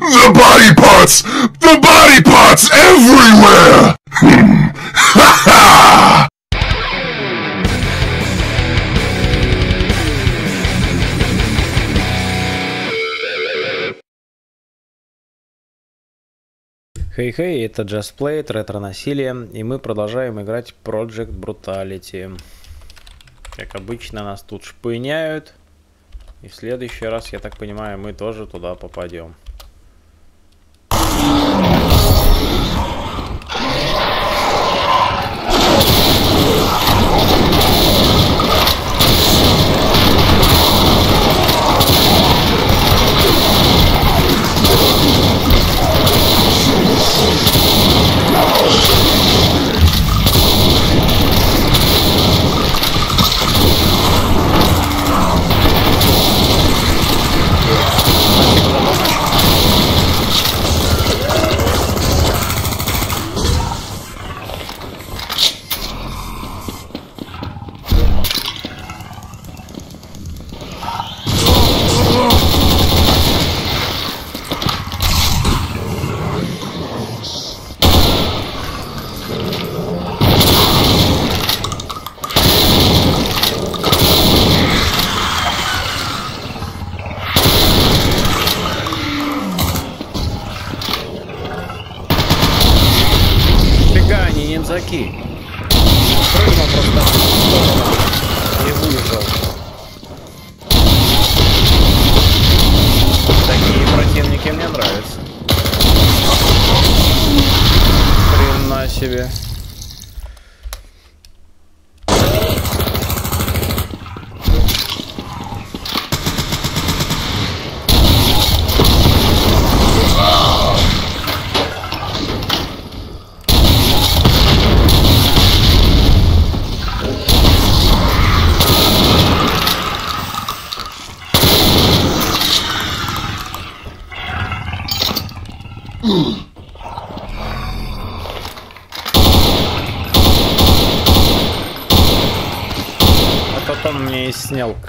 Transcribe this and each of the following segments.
The body parts! The body parts everywhere! Хей-хей, это Just Play, ретро-насилие, и мы продолжаем играть Project Brutality. Как обычно, нас тут шпыняют, и в следующий раз, я так понимаю, мы тоже туда попадем.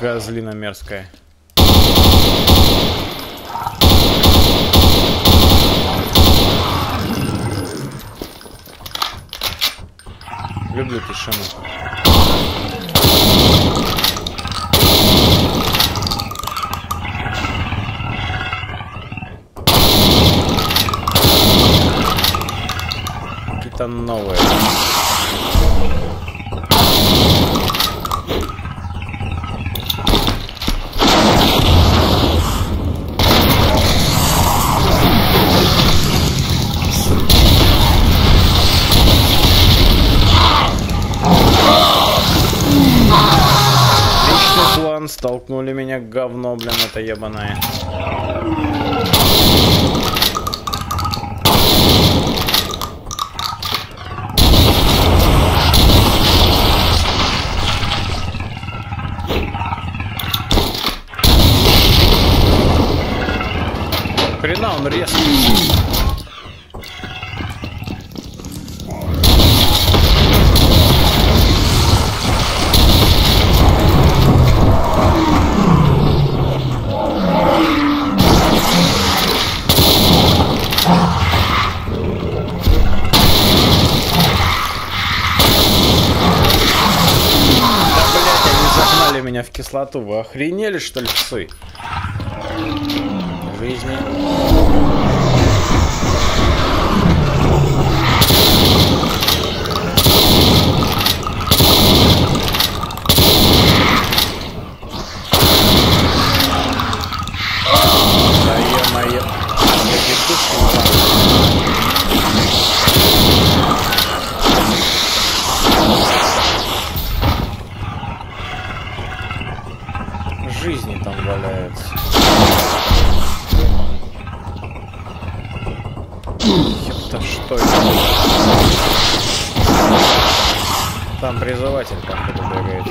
Козлина мерзкая. Люблю тишину. Какие-то новые. Личный план, столкнули меня говно, блин, это ебаное. Хрена он резкий. Меня в кислоту. Вы охренели, что ли, псы? Жизни. Да ё-моё. Я петушки не знаю. Жизни там валяются. Это что это? Там призыватель, походу, бегает.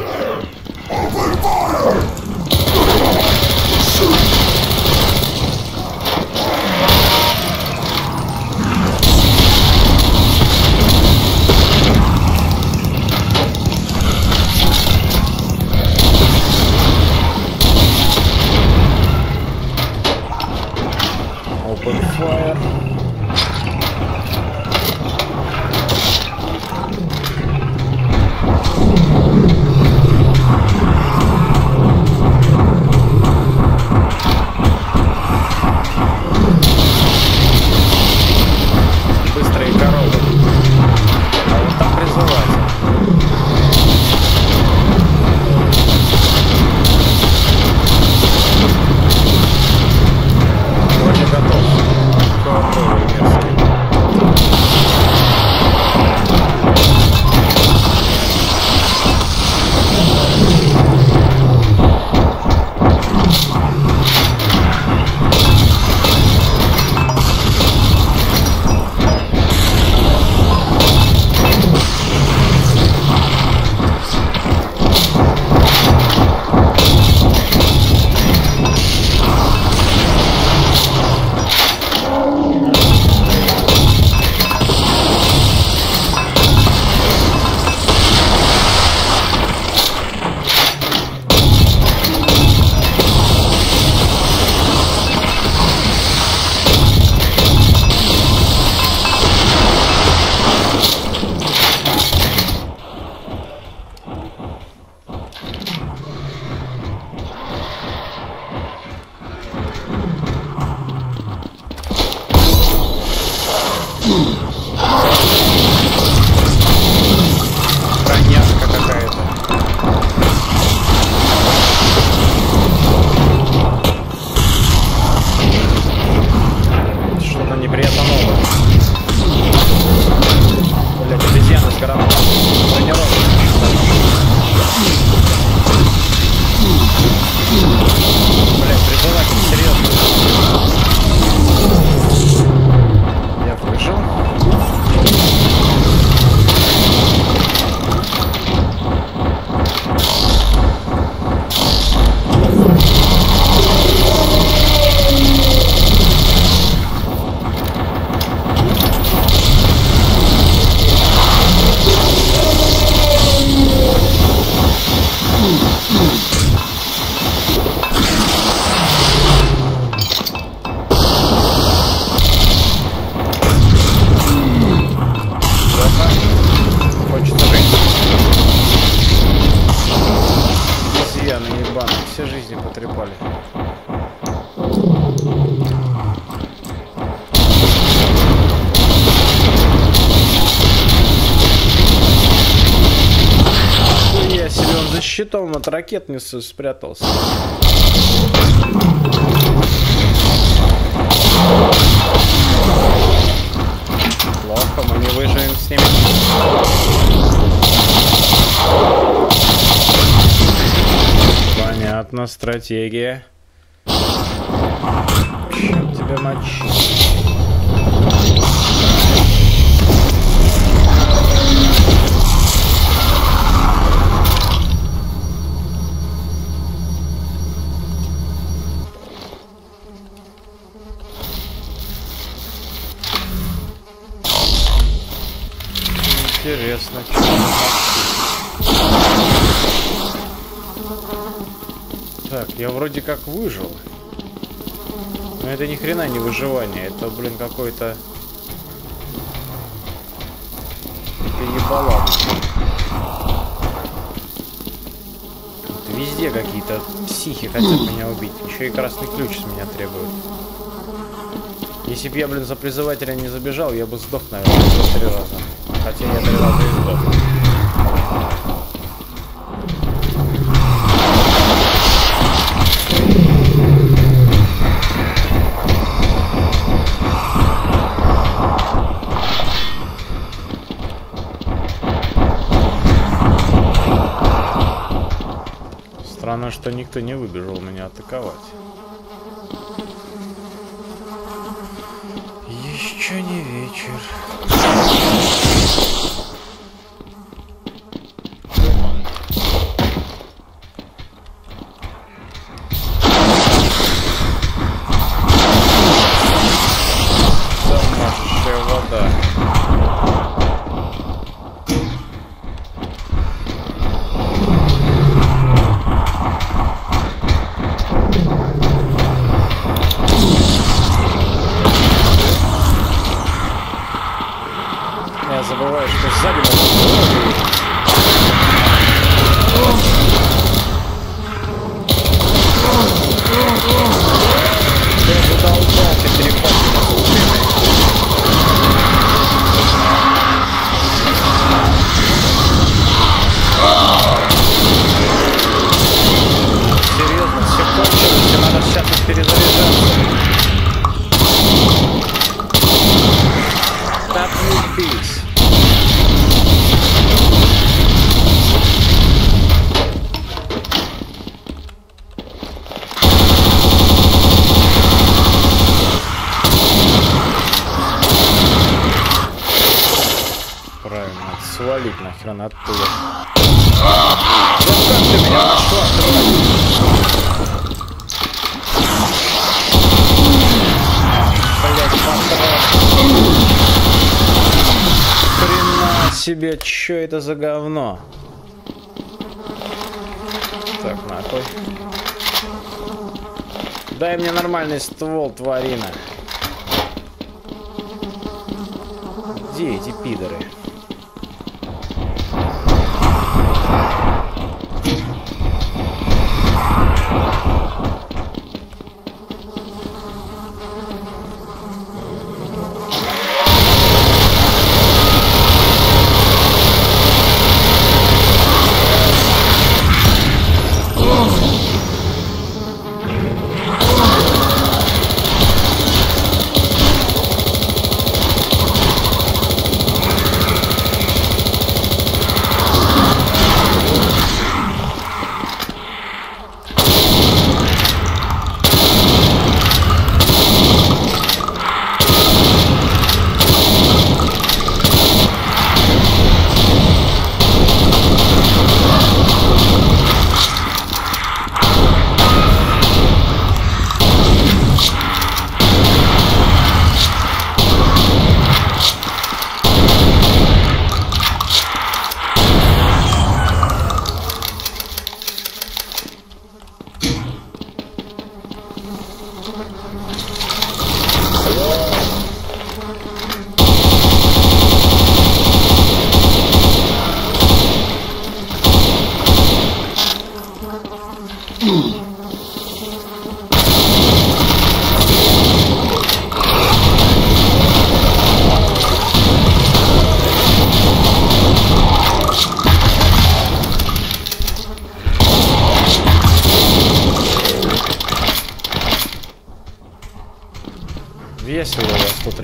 Жизни потрепали. Я себе он за щитом от ракет спрятался. Плохо, мы не выживем с ними. Понятно, стратегия. Черт тебя мочи. Интересно, что Так, я вроде как выжил. Но это ни хрена не выживание, это, блин, какой-то... Перебалак. Тут везде какие-то психи хотят меня убить. Еще и красный ключ с меня требуют. Если бы я, блин, за призывателя не забежал, я бы сдох, наверное, три раза. Хотя я три раза и сдох. Что никто не выбежал меня атаковать. Еще не вечер. забываю, что сзади могут свалить нахрен оттуда. Хрена себе, чё это за говно? Так, нахуй. Дай мне нормальный ствол, тварина. Где эти пидоры? Música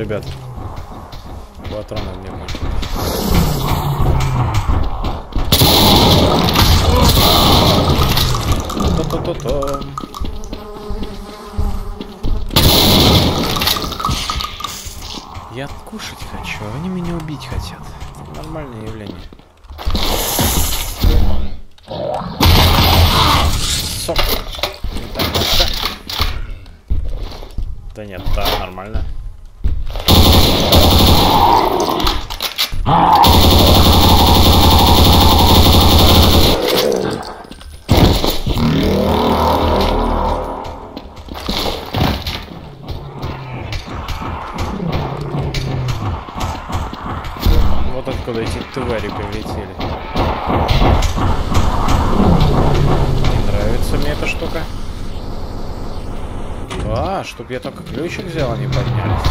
ребят. Патроны мне кончились. То-то-то-то. Я кушать хочу, а они меня убить хотят. Нормальное явление. Сок. Да нет, да, нормально. Вот откуда эти твари прилетели. Не нравится мне эта штука. А, чтоб я только ключик взял, они поднялись.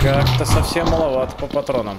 Как-то совсем маловато по патронам.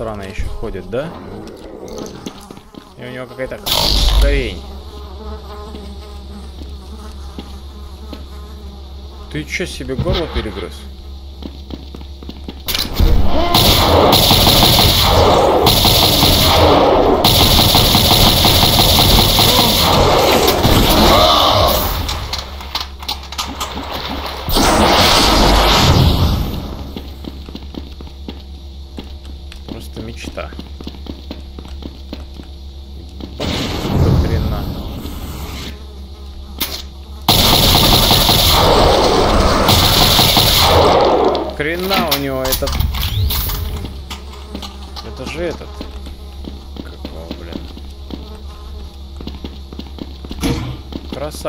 Сраный еще ходит, да? И у него какая-то хрень. Ты что себе горло перегрыз?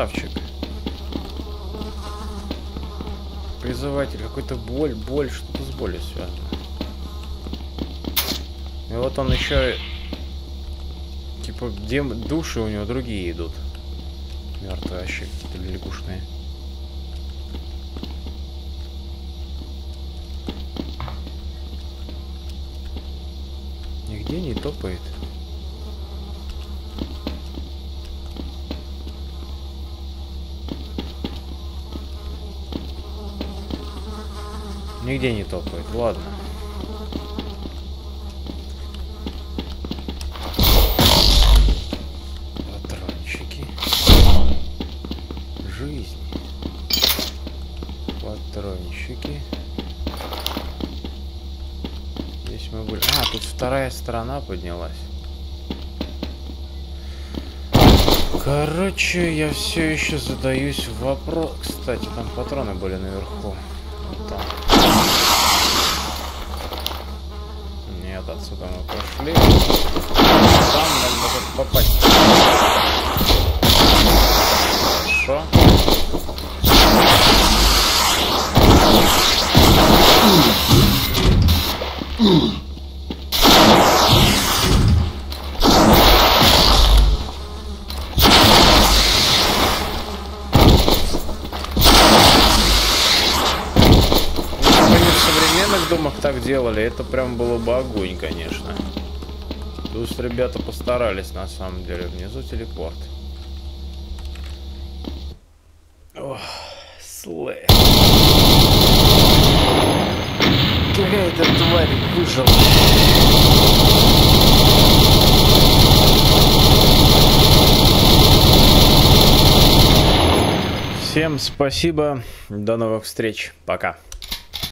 Красавчик. Призыватель, какой-то боль, боль, что-то с болью связано. И вот он еще... Типа, дем... души у него другие идут. Мертвые вообще какие-то лягушные. Нигде не топает. Нигде не топает, ладно. Патрончики. Жизнь. Патрончики. Здесь мы были... А, тут вторая сторона поднялась. Короче, я все еще задаюсь вопрос... Кстати, там патроны были наверху. Вот там. Нет, отсюда мы пошли. Там нам может попасть. Хорошо. Так делали, это прям было бы огонь, конечно. Есть ребята постарались на самом деле. Внизу телепорт. Ох, слэ. Какая-то тварь выжила. Всем спасибо. До новых встреч. Пока.